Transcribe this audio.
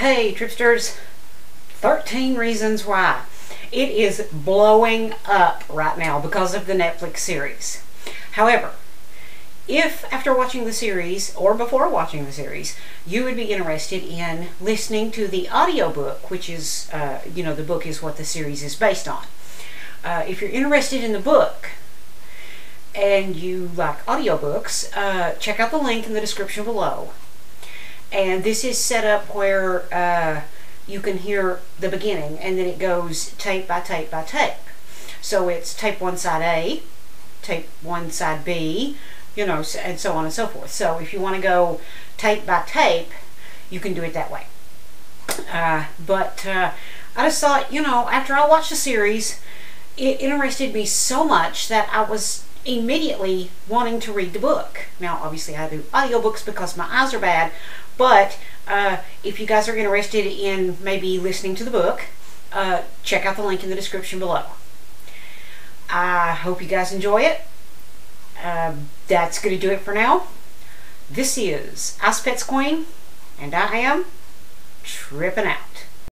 Hey, Tripsters, 13 Reasons Why. It is blowing up right now because of the Netflix series. However, if after watching the series or before watching the series, you would be interested in listening to the audiobook, which is, uh, you know, the book is what the series is based on. Uh, if you're interested in the book and you like audiobooks, uh, check out the link in the description below. And this is set up where uh, you can hear the beginning and then it goes tape by tape by tape. So it's tape one side A, tape one side B, you know, and so on and so forth. So if you want to go tape by tape, you can do it that way. Uh, but uh, I just thought, you know, after I watched the series, it interested me so much that I was immediately wanting to read the book. Now, obviously, I do audiobooks because my eyes are bad, but uh, if you guys are interested in maybe listening to the book, uh, check out the link in the description below. I hope you guys enjoy it. Um, that's going to do it for now. This is Ice Pets Queen, and I am tripping out.